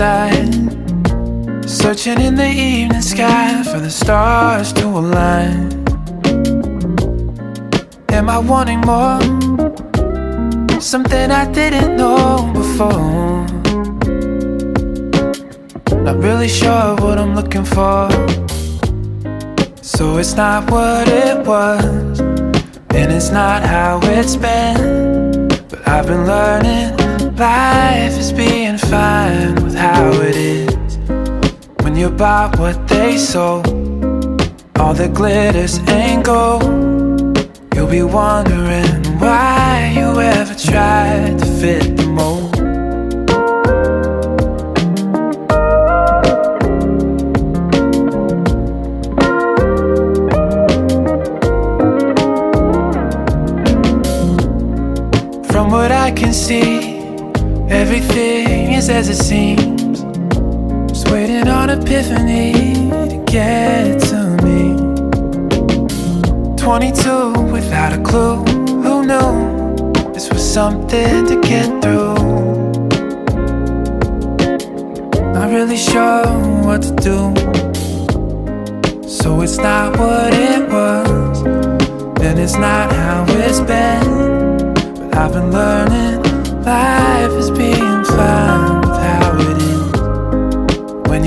Riverside, searching in the evening sky for the stars to align. Am I wanting more? Something I didn't know before. Not really sure what I'm looking for. So it's not what it was, and it's not how it's been. But I've been learning life is being with how it is. When you bought what they sold, all that glitters ain't gold. You'll be wondering why you ever tried to fit the mold. From what I can see, everything is as it seems. Just waiting on epiphany to get to me. 22 without a clue, who knew this was something to get through? Not really sure what to do. So it's not what it was, and it's not how it's been. But I've been learning life is being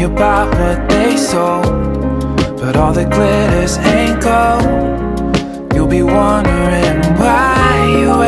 you bought what they sold, but all the glitters ain't gold. You'll be wondering why you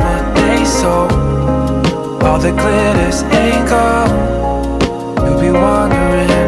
what they sold All the glitters ain't gold You'll be wondering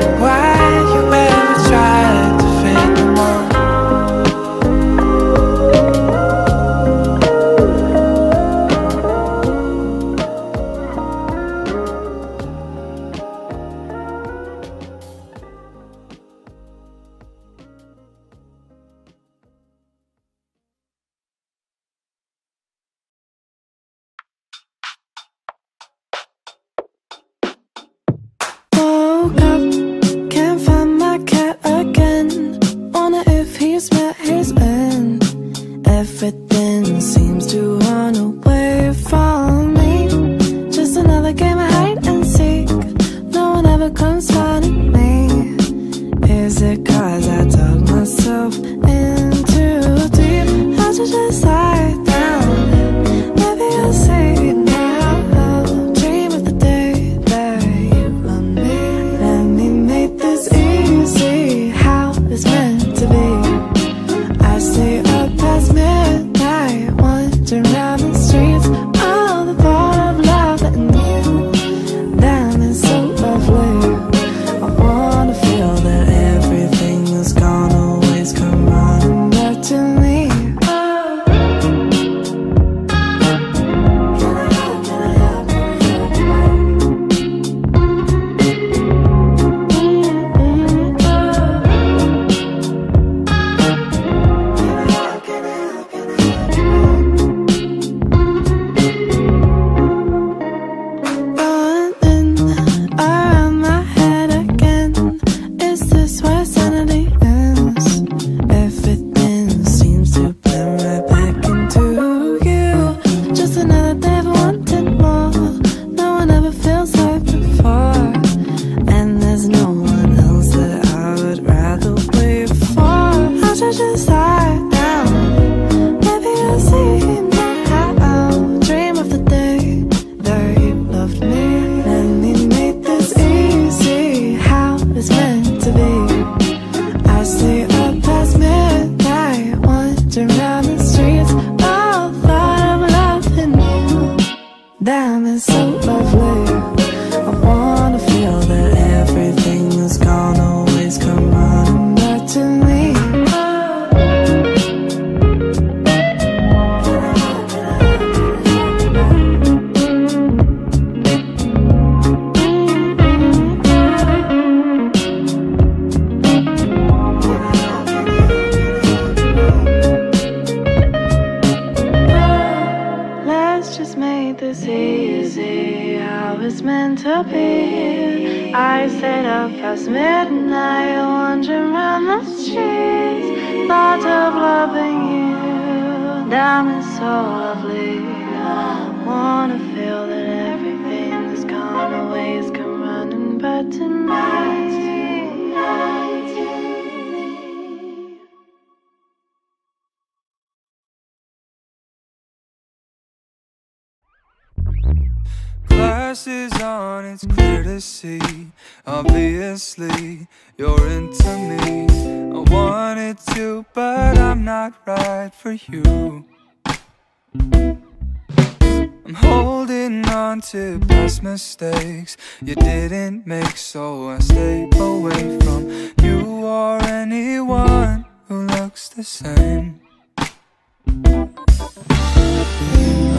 I'm holding on to past mistakes. You didn't make So I stay away from you or anyone who looks the same.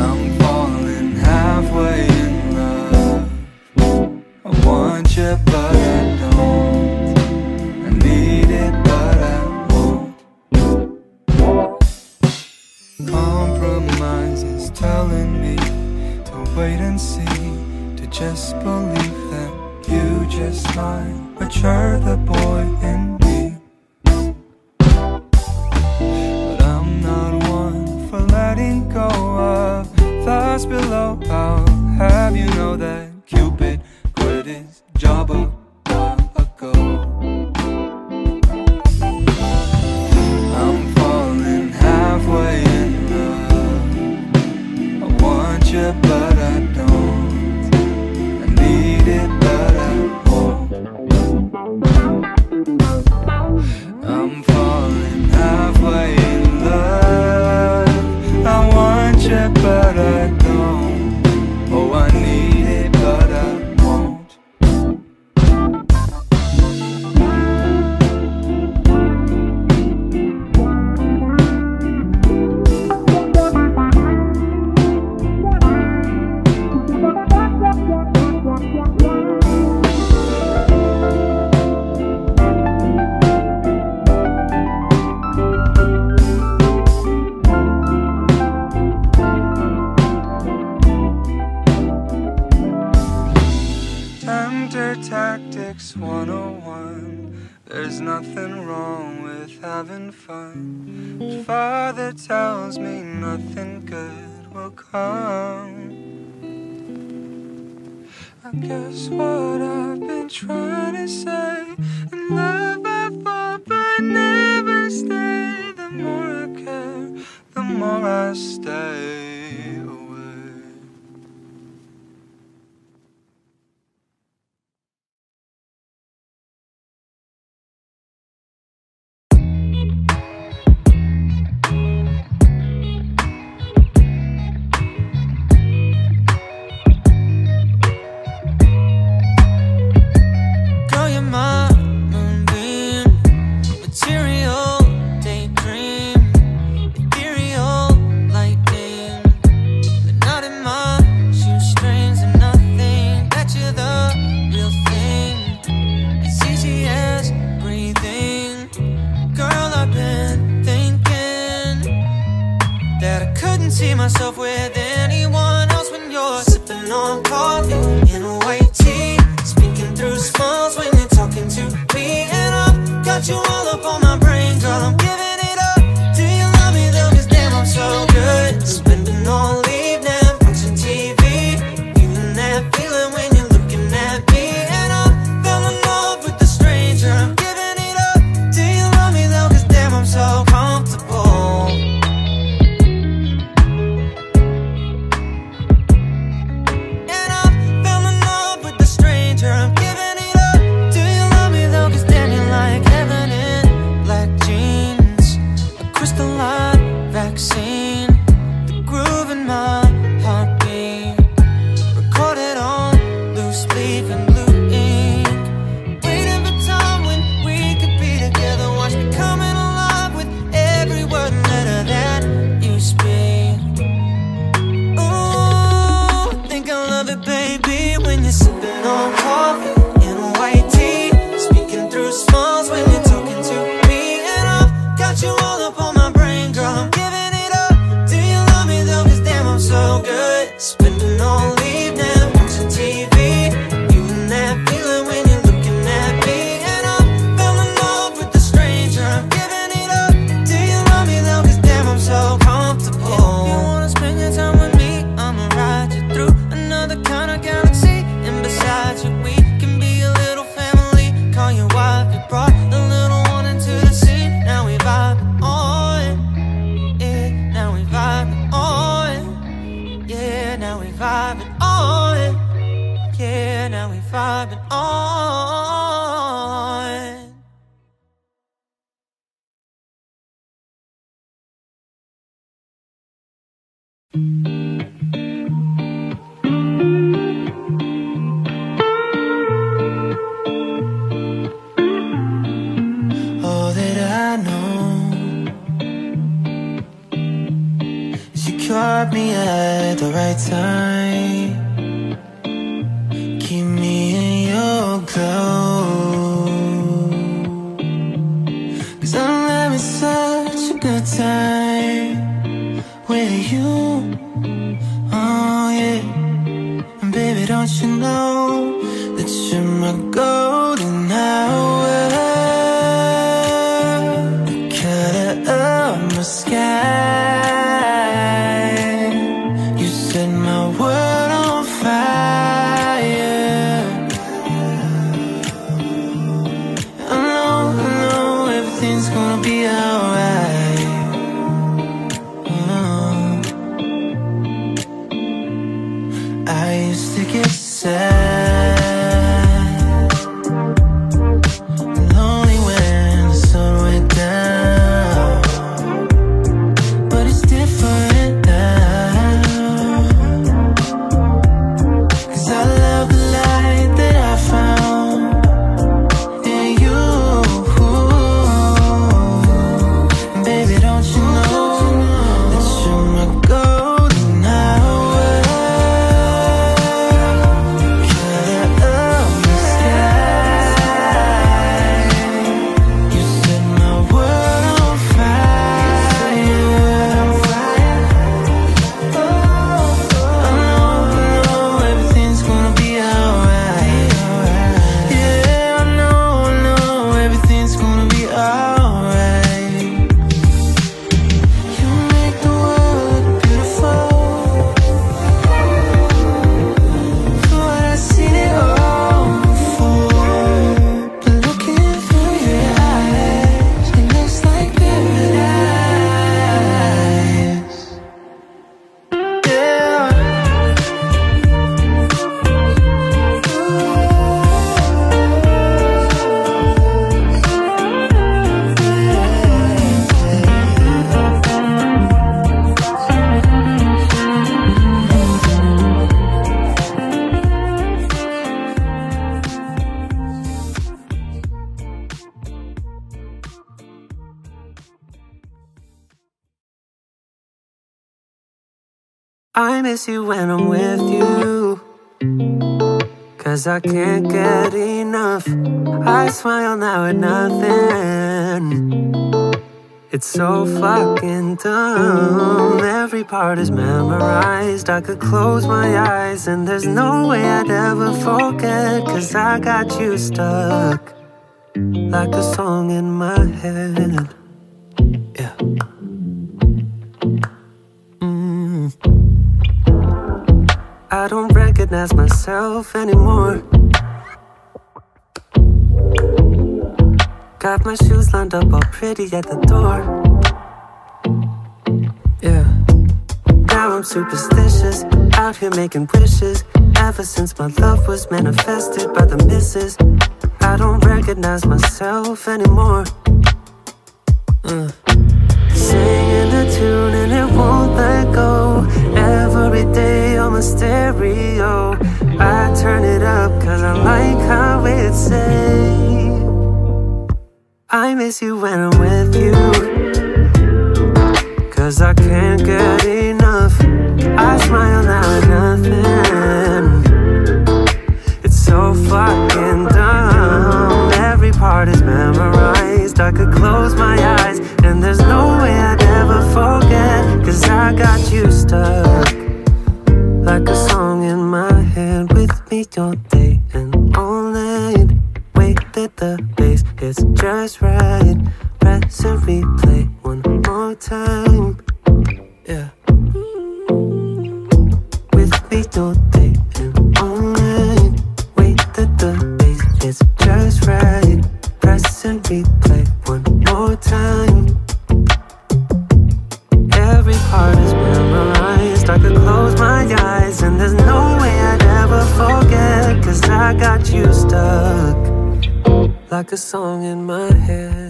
I'm falling halfway in love. I want you, but telling me To wait and see To just believe that you just might Mature the boy in me. But I'm not one for letting go of Thoughts below. I'll have you know that Tactics 101 There's nothing wrong with having fun. But Father tells me nothing good will come. I guess what I've been trying to say In love I fall but never stay The more I care, the more I stay don't you know that you're my golden hour? I miss you when I'm with you. Cause I can't get enough. I smile now at nothing. It's so fucking dumb. Every part is memorized. I could close my eyes, and there's no way I'd ever forget. Cause I got you stuck like a song in my head. Yeah. Mm. I don't recognize myself anymore. Got my shoes lined up all pretty at the door. Yeah. Now I'm superstitious, out here making wishes. Ever since my love was manifested by the misses, I don't recognize myself anymore. Uh. Singing a tune and it won't let go. Every day on my stereo. I turn it up cause I like how it say I miss you when I'm with you Cause I can't get enough. I smile now at nothing. It's so fucking dumb. Every part is memorized. I could close my eyes And there's no way I'd ever forget Cause I got you stuck Like a song in my head With me all day and all night. Wait that the bass hits just right. Press and replay one more time. Yeah. With me all a song in my head.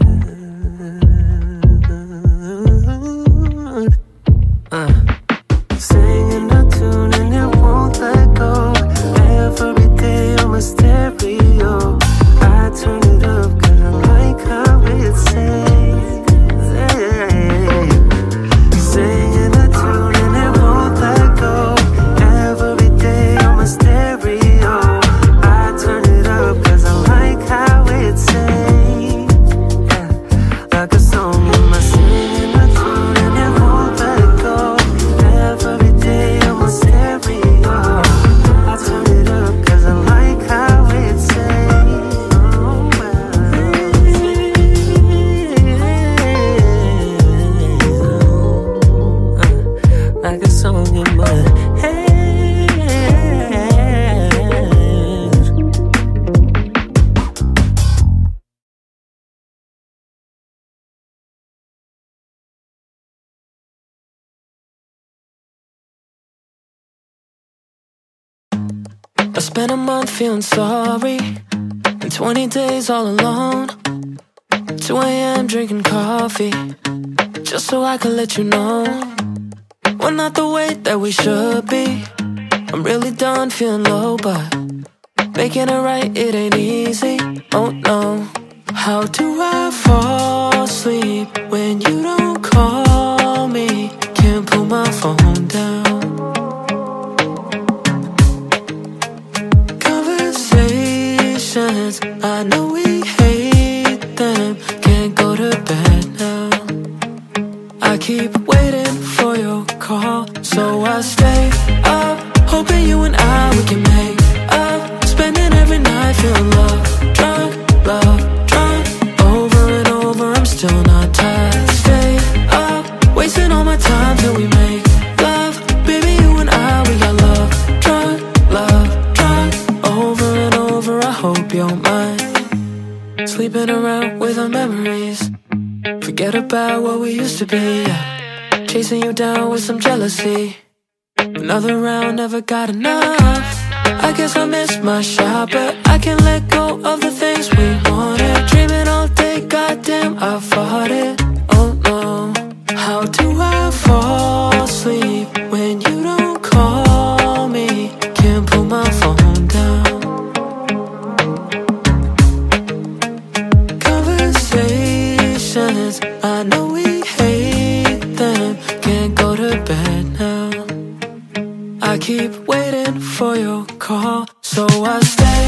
Spent a month feeling sorry and 20 days all alone. 2 a.m. drinking coffee just so I could let you know we're not the way that we should be. I'm really done feeling low, but making it right, it ain't easy. Oh no. How do I fall asleep when you don't I know we hate them. Can't go to bed now. I keep waiting for your call, so I stay about what we used to be. Chasing you down with some jealousy. Another round, never got enough. I guess I missed my shot, but I can't let go of the things we wanted. Dreaming all day, goddamn, I fought it. Oh no. How do I fall for your call, so I stay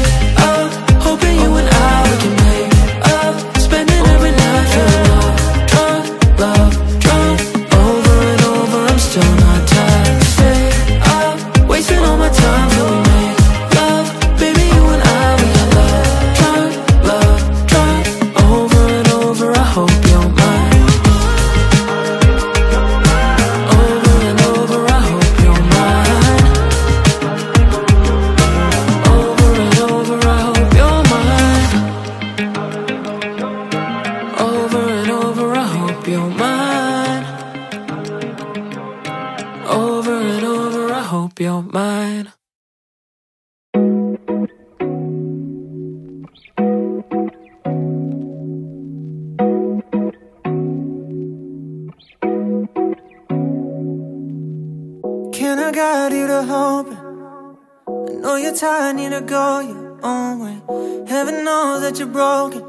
tired, need to go your own way. Heaven knows that you're broken.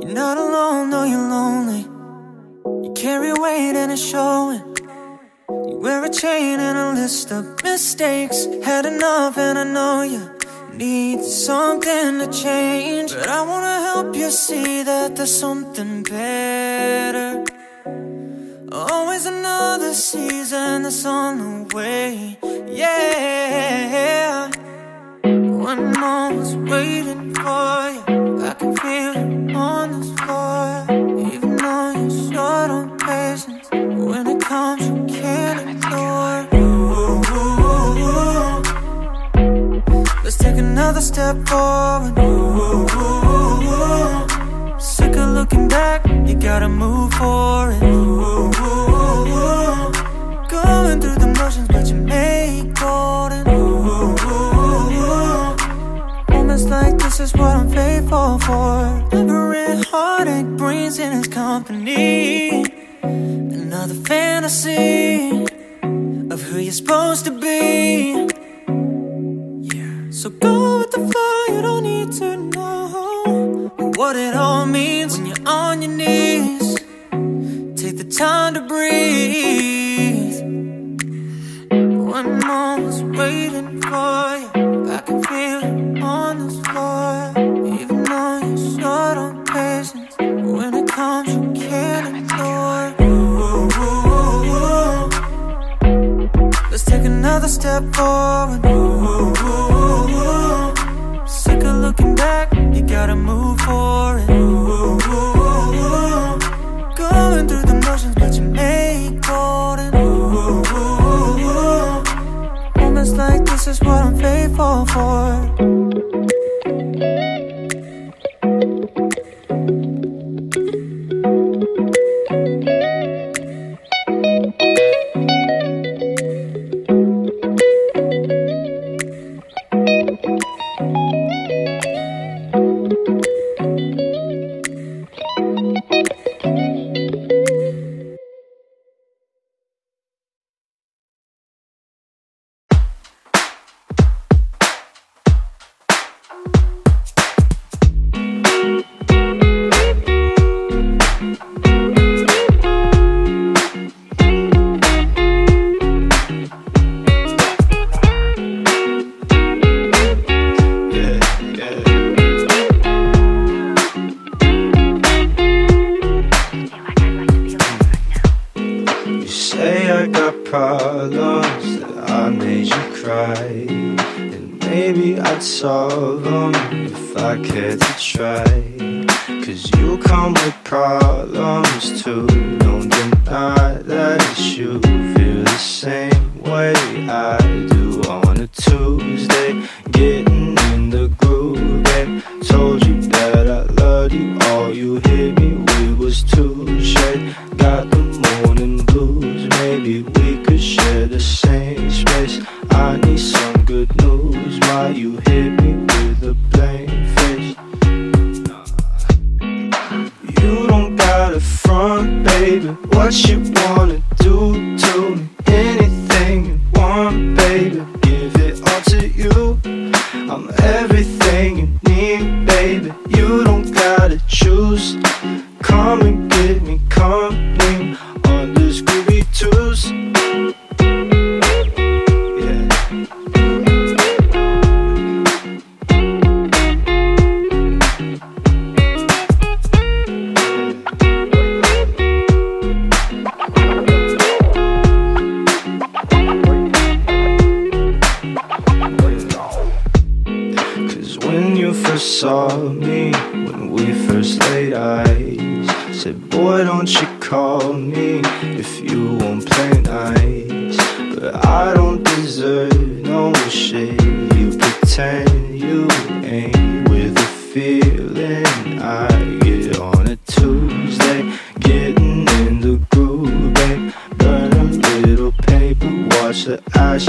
You're not alone, no, you're lonely. You carry weight and it's showing. You wear a chain and a list of mistakes. Had enough, and I know you need something to change. But I wanna help you see that there's something better. Always another season that's on the way. Yeah. No one's waiting for you, I can feel it on the floor. Even though you're short on patience, when it comes, you can't ignore. Ooh, ooh, ooh. Let's take another step forward. Ooh. Sick of looking back, you gotta move forward. Ooh. Going through the motions, but you make golden. Is what I'm faithful for. Never in heartache brings in his company. Another fantasy of who you're supposed to be. Yeah. So go with the flow, you don't need to know what it all means when you're on your knees. Take the time to breathe. Step forward. Ooh, ooh, ooh. Sick of looking back, you gotta move forward. I'd solve them if I cared to try. Cause you come with problems too. Don't deny that you. Feel the same way I do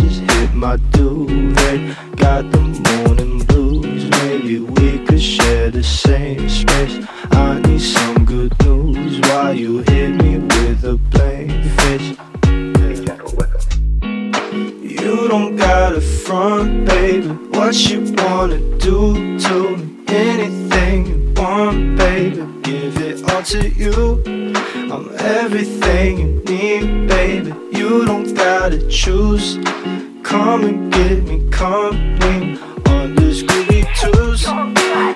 hit my duvet. Got the morning blues, maybe we could share the same space. I need some good news. Why you hit me with a blank face? You don't got a front, baby. What you wanna do to me? Anything you want, baby. Give it all to you. I'm everything you need, baby. You don't gotta choose. Come and get me company on the Scooby Twos.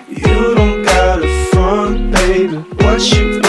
You don't gotta front, baby. What you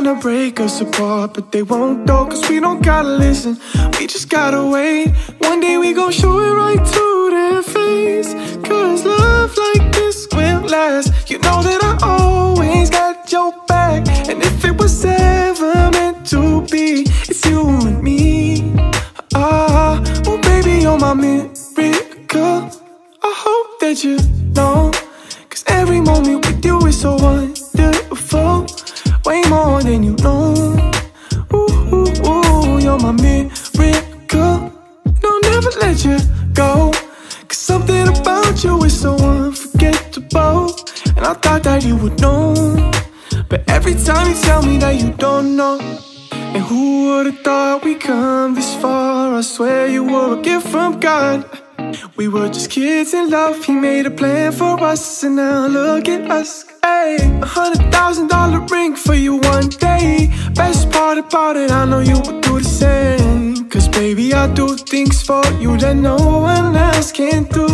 People tryna break us apart, but they won't though. Cause we don't gotta listen, we just gotta wait. One day we gon' show it right to their face. Cause love like this will last. You know that I always love. He made a plan for us, and now look at us. Hey, a hundred thousand dollar ring for you one day. Best part about it, I know you would do the same. Cause baby, I do things for you that no one else can do.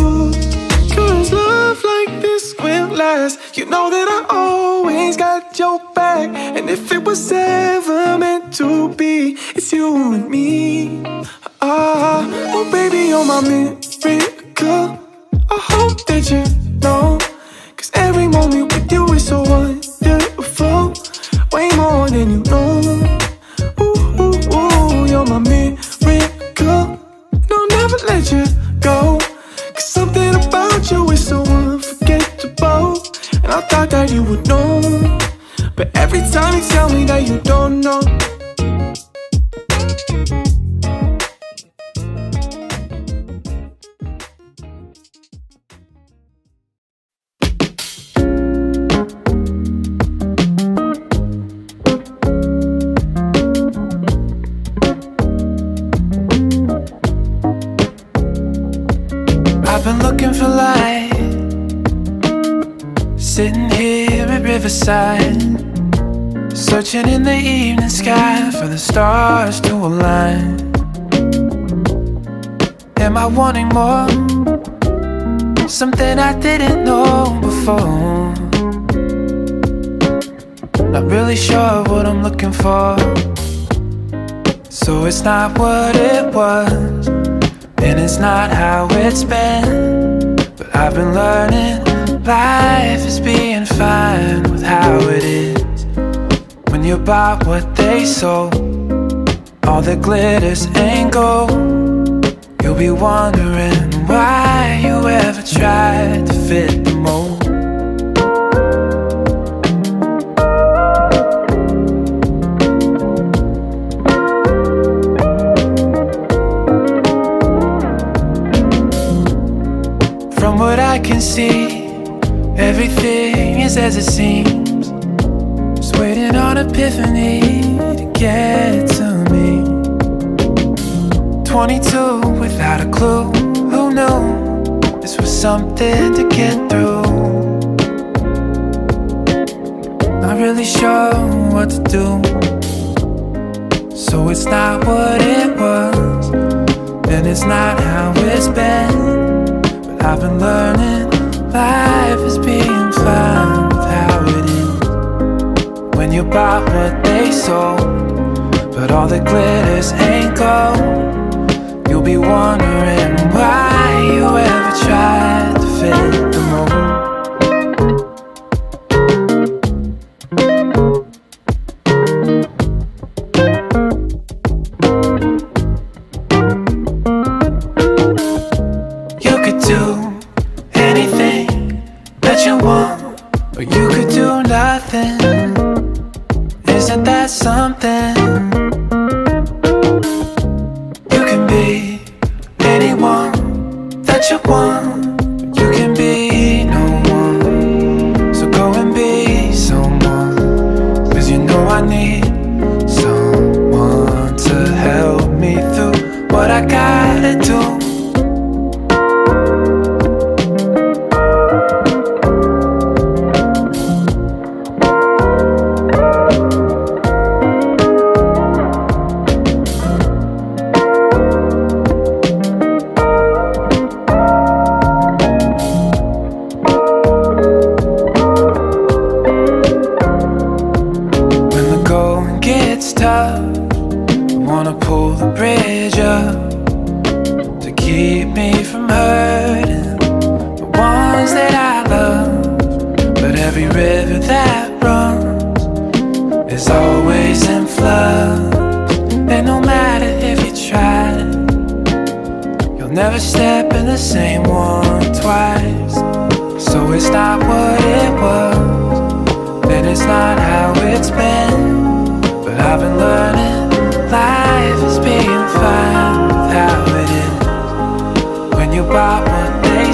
Cause love like this will last. You know that I always got your back. And if it was ever meant to be, it's you and me. Ah, oh baby, you're my miracle. So wonderful. Way more than you know. Ooh, ooh, ooh, you're my miracle. Don't never let you go. Cause something about you is so unforgettable. And I thought that you would know. But every time you tell me that you don't know. Riverside Searching in the evening sky For the stars to align. Am I wanting more? Something I didn't know before. Not really sure what I'm looking for. So it's not what it was and it's not how it's been. But I've been learning Life is being fine with how it is. When you buy what they sold All the glitters ain't gold You'll be wondering why you ever tried to fit the mold. From what I can see, everything is as it seems. Just waiting on epiphany to get to me. 22 without a clue, who knew this was something to get through? Not really sure what to do. So it's not what it was, and it's not how it's been. But I've been learning life is being fine how it is. When you buy what they sold, but all the glitters ain't gold. You'll be wondering why you ever tried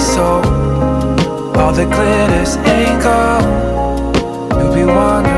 soul. All the glitters ain't gold You'll be wondering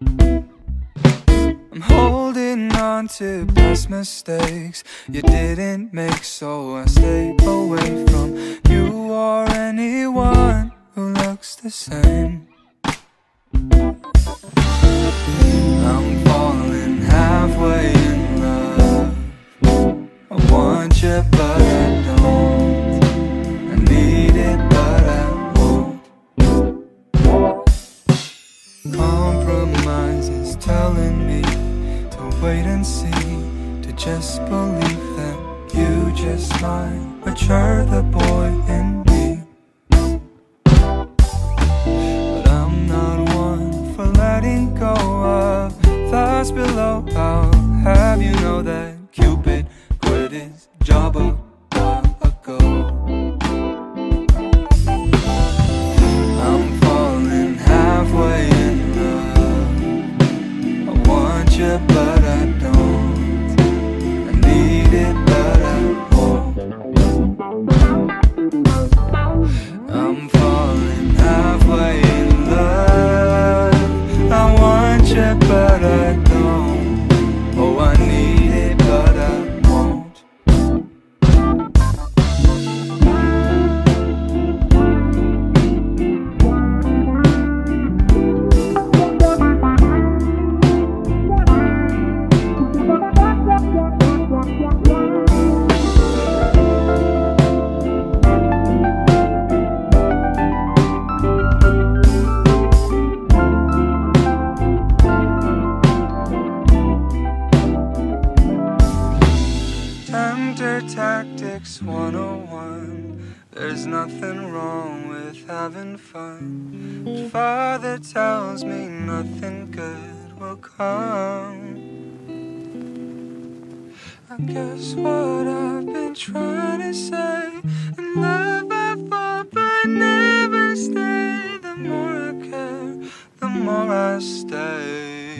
I'm holding on to past mistakes you didn't make, so I stay away from you or anyone who looks the same. I'm falling halfway in love. I want you, but wait and see to just believe that you just might mature the boy in me. Counter Tactics 101. There's nothing wrong with having fun. But Father tells me nothing good will come. I guess what I've been trying to say and love I fought but never stay. The more I care, the more I stay.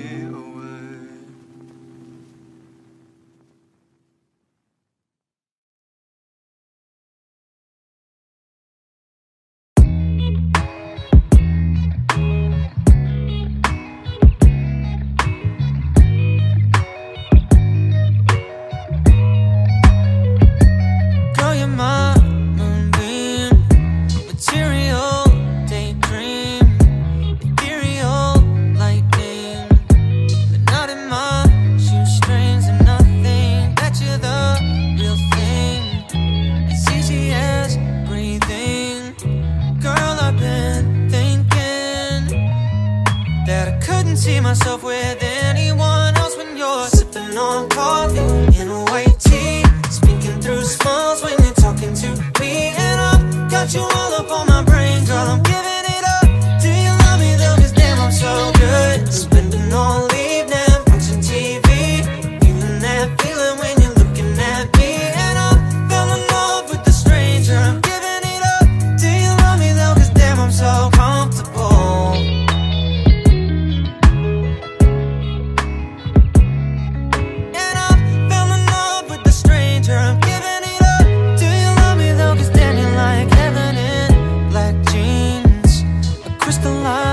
the line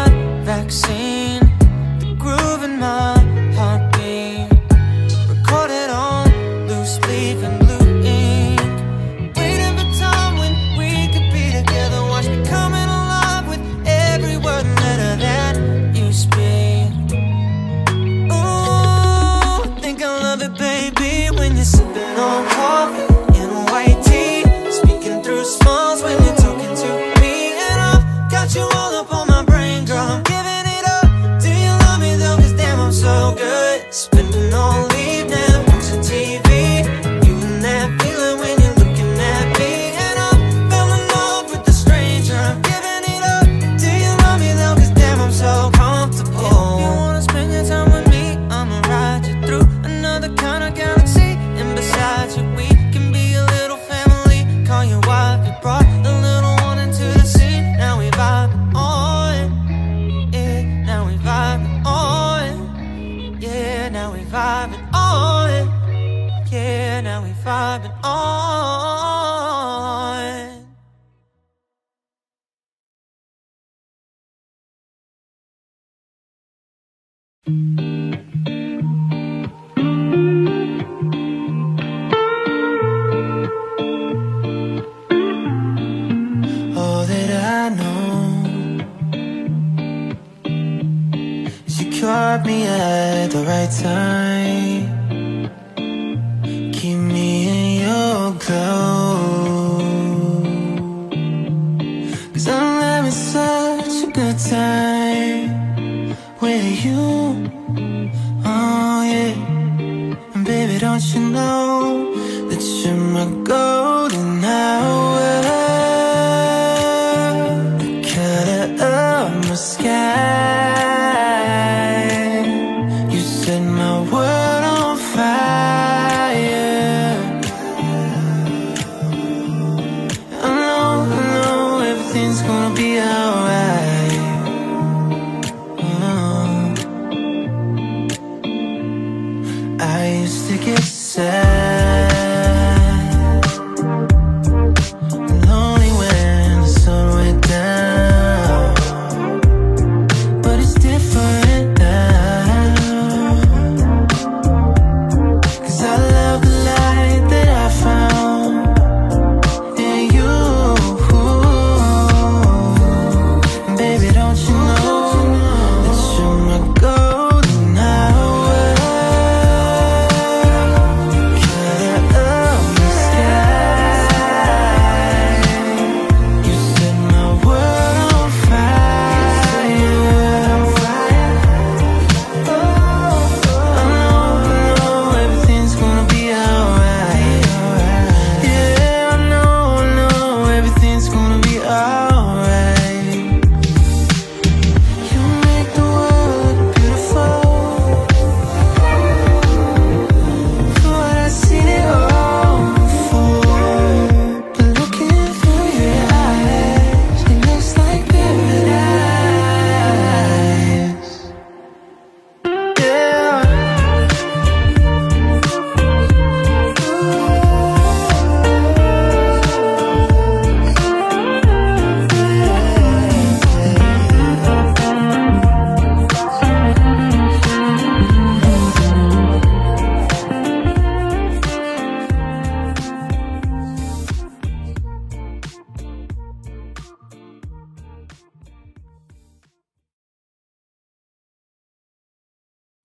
Don't you know that you're my golden hour?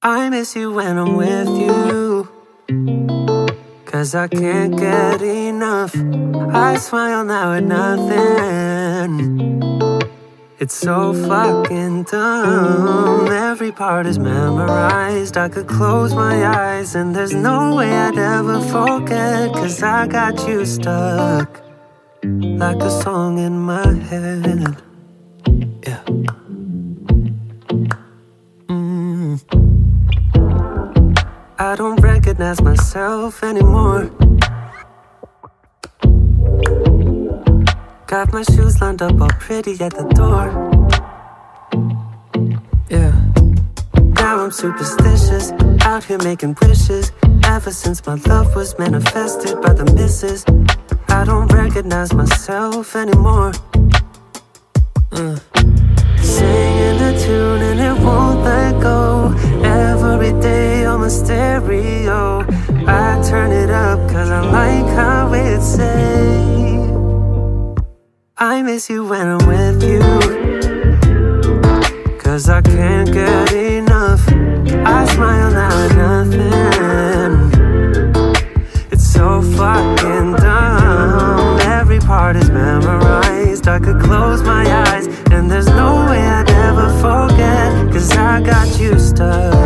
I miss you when I'm with you. Cause I can't get enough. I smile now at nothing. It's so fucking dumb. Every part is memorized. I could close my eyes, and there's no way I'd ever forget. Cause I got you stuck like a song in my head. Yeah. Mm. I don't recognize myself anymore. Got my shoes lined up all pretty at the door. Yeah. Now I'm superstitious, out here making wishes. Ever since my love was manifested by the misses, I don't recognize myself anymore. Uh. Singing a tune and it won't let go. Every day on my stereo, I turn it up cause I like how it says. I miss you when I'm with you. Cause I can't get enough. I smile now at nothing. It's so fucking dumb. Every part is memorized. I could close my eyes, and there's no way I'd ever forget. Cause I got you stuck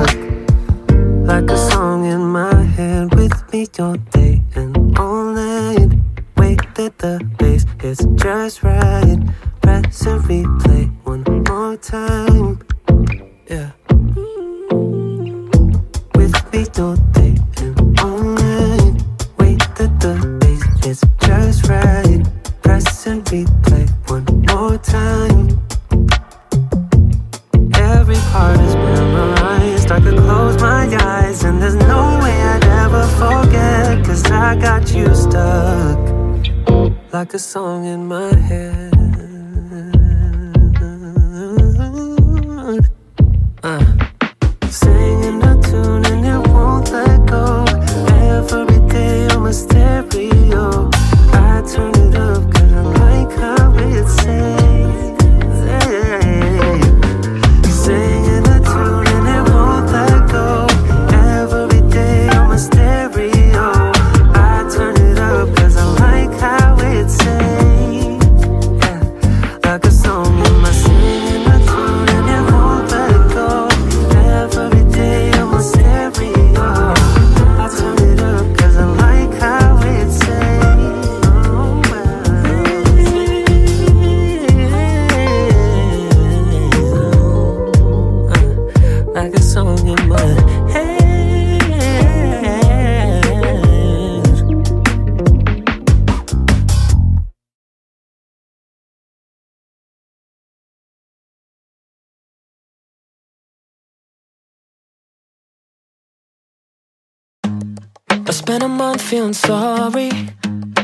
feeling sorry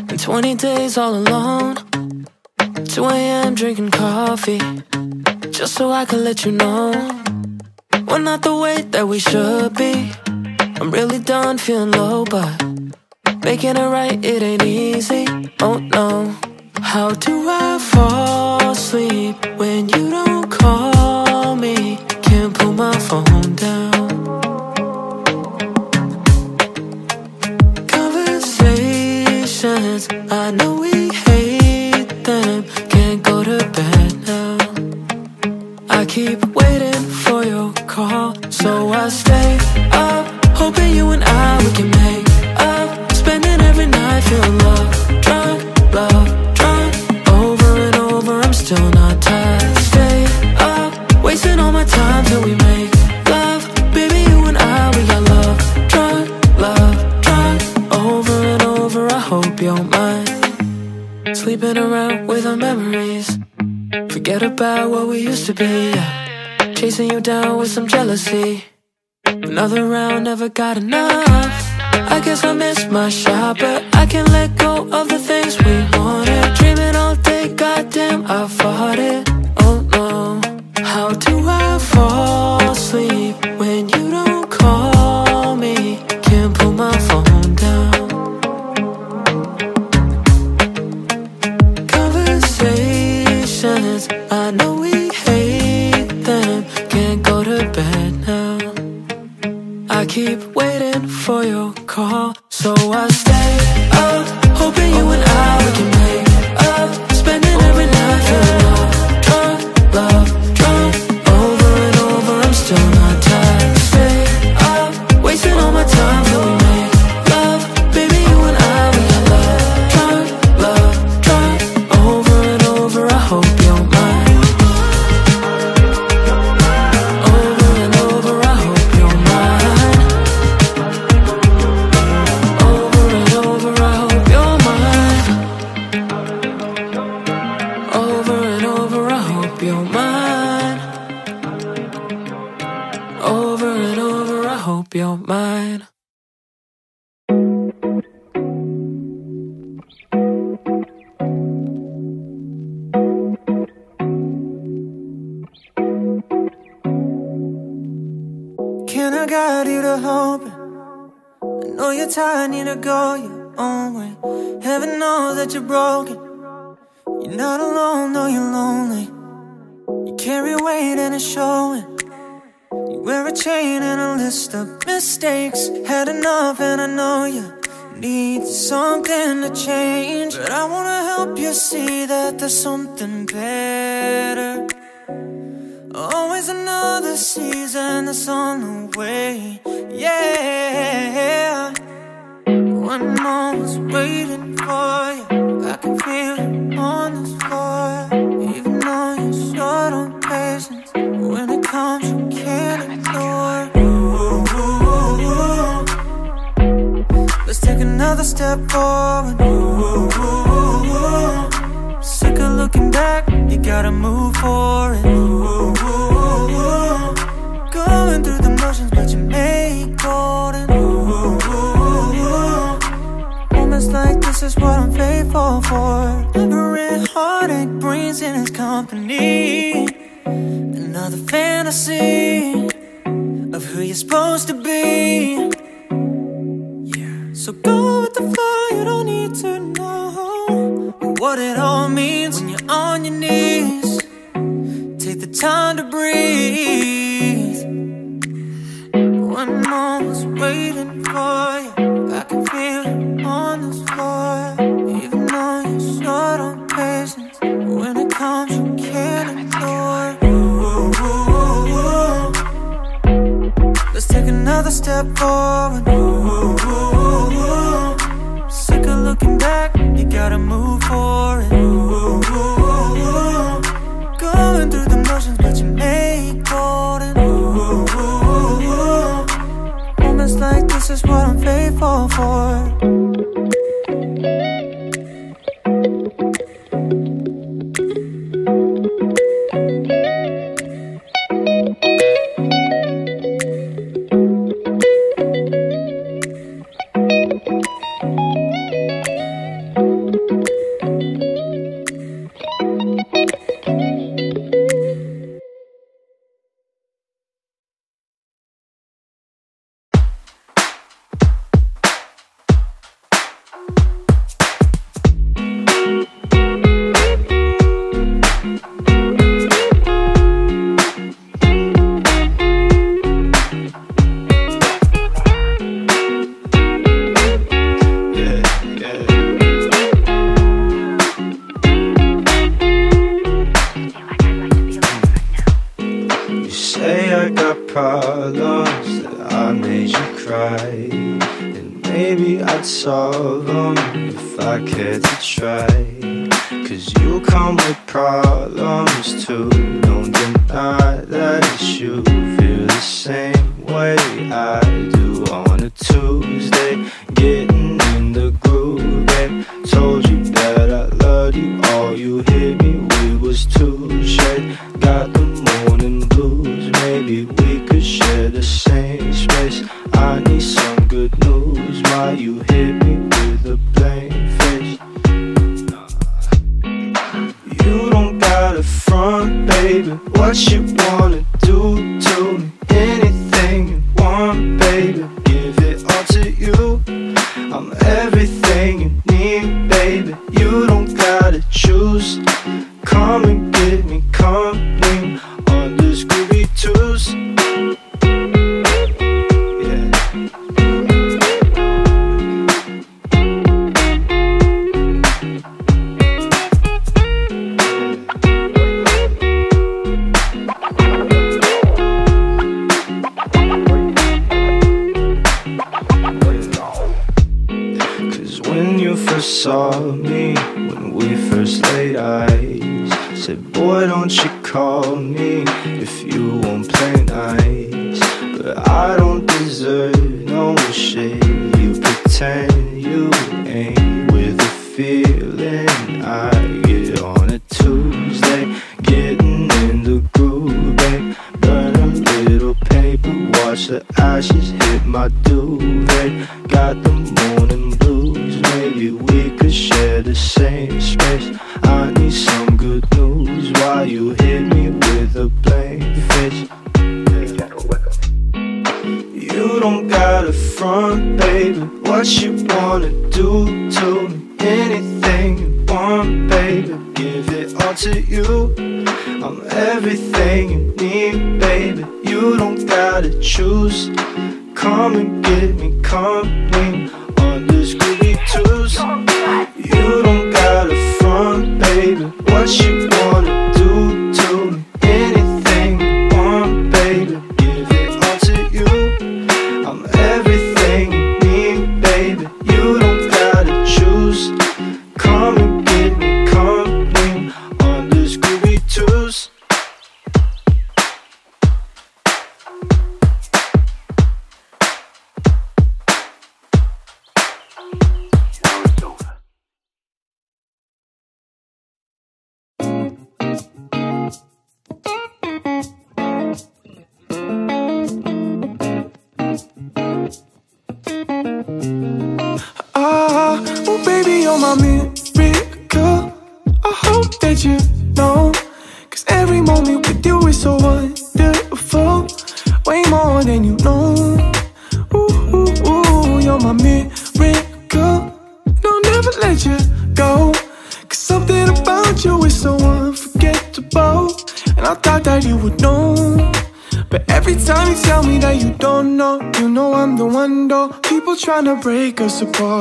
and 20 days all alone. 2 a.m. drinking coffee just so I can let you know we're not the way that we should be. I'm really done feeling low, but making it right, it ain't easy. Oh no. How do I fall asleep when you don't call me? Can't put my phone down. Conversations, I know we hate them. Can't go to bed now. I keep waiting for your call, so I stay up, hoping you and I we can Sleeping around with our memories. Forget about what we used to be. Chasing you down with some jealousy. Another round, never got enough. I guess I missed my shot, but I can't let go of the things we wanted. Dreaming all day, goddamn, I fought it. Oh no. How do I fall asleep when you Conversations, I know we hate them. Can't go to bed now. I keep waiting for your call, so I stay to go your own way. Heaven knows that you're broken. You're not alone, no, you're lonely. You carry weight and it's showing. You wear a chain and a list of mistakes. Had enough, and I know you need something to change. But I wanna help you see that there's something better. Always another season that's on the way. Yeah. One moment's waiting for you. I can feel you on the floor. Even though you're short on patience, when it comes, you can't ignore. Ooh, ooh, ooh. Let's take another step forward. Sick of looking back, you gotta move forward. Going through the motions, but you make golden. Faithful for. Every heartache brings in its company. Another fantasy of who you're supposed to be. Yeah. So go with the flow, you don't need to know what it all means when you're on your knees. Take the time to breathe. One moment's waiting for you. It you can't ignore. Ooh. Let's take another step forward. Ooh. Sick of looking back, you gotta move forward. Ooh. Going through the motions, but you make golden. Ooh. Moments like this is what I'm faithful for. Problems that I made you cry. And maybe I'd solve them if I cared to try. Cause you come with problems too. Don't deny that you. Feel the same way I my duvet. Got the morning blues, maybe we could share the same space. I need some good news while you hit me with a blank face. You don't got a front, baby. What you wanna do to me? Anything you want, baby. Give it all to you. I'm everything you need, baby. You don't gotta choose. Come and get me come on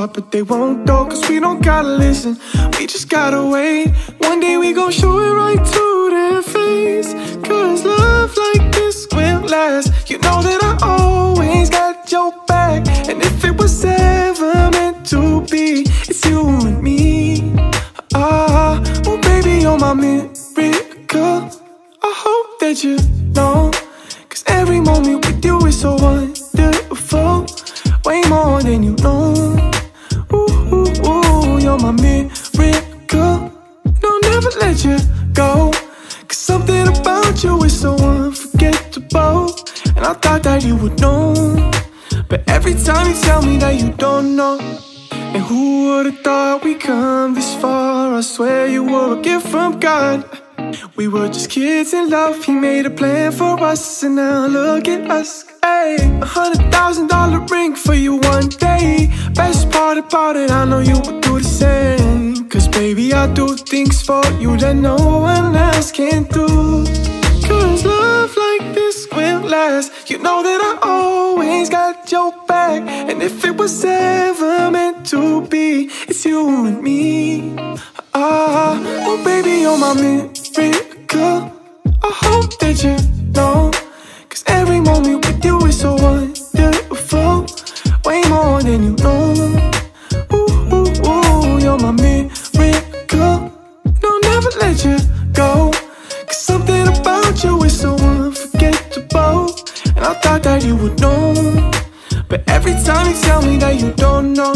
us but they won't though. Cause we don't gotta listen, we just gotta wait. One day we gon' show it right to their face. Cause love like this will last. You know that I always got your back. And if it was ever meant to be, it's you and me. Ah, oh baby, you're my miracle. I hope that you know. Cause every moment with you is so wonderful. Way more than you know. Let you go. Cause something about you is so unforgettable. And I thought that you would know. But every time you tell me that you don't know. And who would've thought we'd come this far? I swear you were a gift from God. We were just kids in love. He made a plan for us, and now look at us. Hey, a hundred thousand dollar ring for you one day. Best part about it, I know you would do the same. Cause baby, I do things for you that no one else can do. Cause love like this will last. You know that I always got your back. And if it was ever meant to be, it's you and me. Ah, oh baby, you're my miracle. I hope that you know. Cause every moment with you is so wonderful. Way more than you know. Let you go. Cause something about you is so unforgettable. And I thought that you would know. But every time you tell me that you don't know.